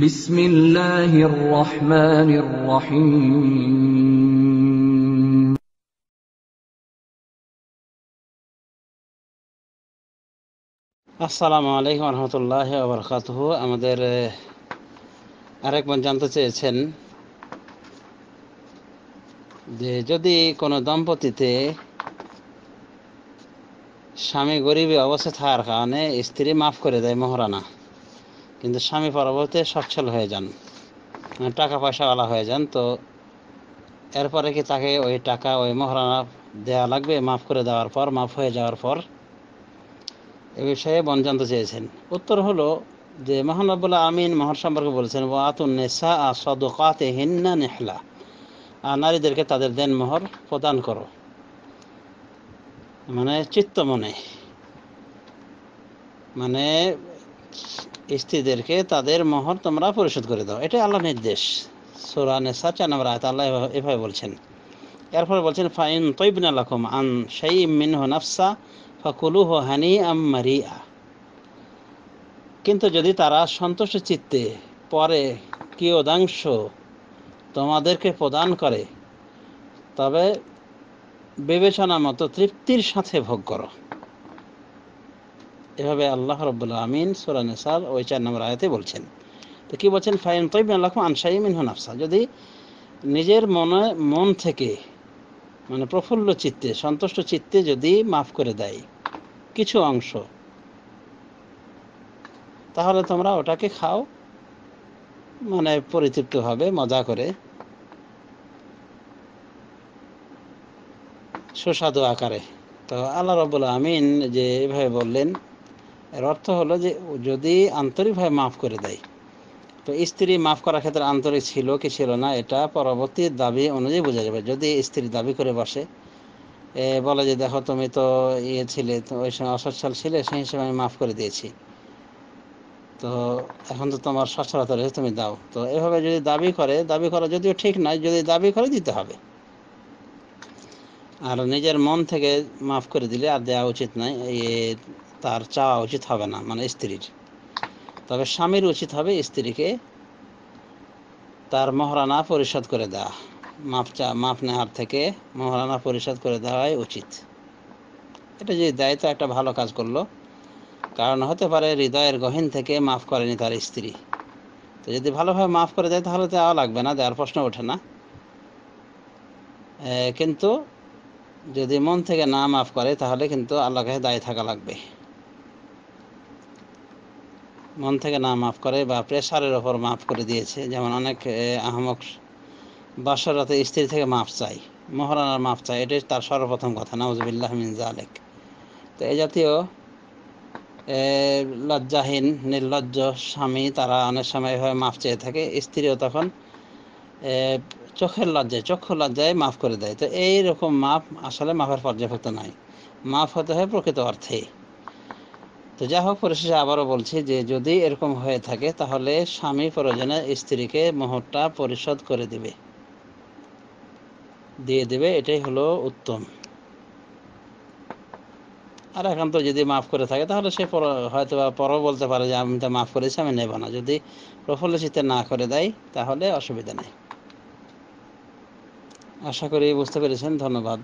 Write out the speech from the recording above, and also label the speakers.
Speaker 1: বিসমিল্লাহির রহমানির রহিম।
Speaker 2: আসসালামু আলাইকুম রহমতুল্লাহ আবরকাতহ আমাদের আরেকবার জানতে চেয়েছেন যে যদি কোনো দম্পতিতে স্বামী গরিবী অবস্থা থাকার কারণে স্ত্রী মাফ করে দেয় মহারানা কিন্তু স্বামী পরবর্তী সচ্ছল হয়ে যান। মানে টাকা পয়সাওয়ালা হয়ে যান। তো এরপরে কি তাকে ওই টাকা, ওই মহারানা দেওয়া লাগবে? মাফ করে দেওয়ার পর, মাফ হয়ে যাওয়ার পর এ বিষয়ে বন জানতে চেয়েছেন। উত্তর হলো যে মহানবুল্লাহ আমিন মহর সম্পর্কে বলেছেন ও আতুন নেশা আ সদকাতে হিন্না নেহলা। আর নারীদেরকে তাদের দেন মোহর প্রদান করো। মানে চিত্ত মনে। মানে স্ত্রীদেরকে তাদের মোহর তোমরা পরিশোধ করে দাও। এটাই আল্লাহ নির্দেশ। সোরা নেশা চার নম্বর আয়ত, আল্লাহ এভাবে- বলছেন। এরপরে বলছেন, ফাইন তৈবিনা লাকুম আন সেই মিনহ নাফসা ফকুলুহ হানি আম মারিয়া। কিন্তু যদি তারা সন্তুষ্ট চিত্তে পরে কি কিয়দাংশ তোমাদেরকে প্রদান করে, তবে বিবেচনা মতো তৃপ্তির সাথে ভোগ করো। এভাবে আল্লাহ রব্বুল্লা আমিন সুরানেসার ওই চার নম্বর আয়াতে বলছেন। তো কি বলছেন? ফাইন তৈব আল্লাহ আনসাই মিনহ নাফসা। যদি নিজের মনে, মন থেকে মানে প্রফুল্ল চিত্তে, সন্তুষ্ট চিত্তে যদি মাফ করে দেয় কিছু অংশ, তাহলে তোমরা ওটাকে খাও। মানে পরিতৃপ্ত হবে, মজা করে। সুস্বাদু আকারে। তো আল্লাহ রবুল আমিন যে এভাবে বললেন এর অর্থ হলো যে যদি আন্তরিকভাবে মাফ করে দেয়, তো স্ত্রী মাফ করার ক্ষেত্রে আন্তরিক ছিল কি ছিল না, এটা পরবর্তী দাবি অনুযায়ী বোঝা যাবে। যদি স্ত্রী দাবি করে বসে বলে যে দেখো তুমি তো ইয়ে ছিলে, তো ওই সময় অসচ্ছল ছিলে, সেই হিসেবে আমি মাফ করে দিয়েছি। তো এখন তো তোমার সচ্ছলতা রয়েছে, তুমি দাও। তো এভাবে যদি দাবি করে, দাবি করা যদিও ঠিক নয়, যদি দাবি করে দিতে হবে। আর নিজের মন থেকে মাফ করে দিলে আর দেওয়া উচিত নয়। তার চাওয়া উচিত হবে না মানে স্ত্রীর। তবে স্বামীর উচিত হবে স্ত্রীকে তার মহারানা পরিশোধ করে দেওয়া। মাপ চা, মাপ নেওয়ার থেকে মহারানা পরিশোধ করে দেওয়াই উচিত। এটা যদি দেয় তো একটা ভালো কাজ করল, কারণ হতে পারে হৃদয়ের গহীন থেকে মাফ করেনি তার স্ত্রী। তো যদি ভালোভাবে মাফ করে দেয়, তাহলে দেওয়া লাগবে না, দেওয়ার প্রশ্ন ওঠে না। কিন্তু যদি মন থেকে না মাফ করে, তাহলে কিন্তু আল্লাহকে দায়ী থাকা লাগবে। মন থেকে না মাফ করে বা প্রেশারের ওপর মাফ করে দিয়েছে। যেমন অনেক আহমক বাসরাতে স্ত্রী থেকে মাফ চাই মহারানার মাফ চাই এটাই তার সর্বপ্রথম কথা, নাউজুবিল্লাহ মিন জালেক তো এই জাতীয় লজ্জাহীন, নির্লজ্জ স্বামী তারা অনেক সময় এভাবে মাফ চেয়ে থাকে, স্ত্রীও তখন চোখের লজ্জায়, চক্ষু লজ্জায় মাফ করে দেয়। তো এই রকম মাপ আসলে মাফের পর্যাপ্ত নয়। মাফ হতে হয় প্রকৃত অর্থে। তো যা হোক, পরিশেষে আবারও বলছি যে যদি এরকম হয়ে থাকে, তাহলে স্বামী প্রয়োজনে স্ত্রীকে মোহরটা পরিশোধ করে দিবে। দিয়ে দেবে, এটাই হলো উত্তম। আর একান্ত যদি মাফ করে থাকে, তাহলে সে হয়তো বা পরও বলতে পারে যে, আমি তো মাফ করেছি, আমি নেব না। যদি প্রফুল্লচিতে না করে দেয়, তাহলে অসুবিধা নেই। আশা করি বুঝতে পেরেছেন, ধন্যবাদ।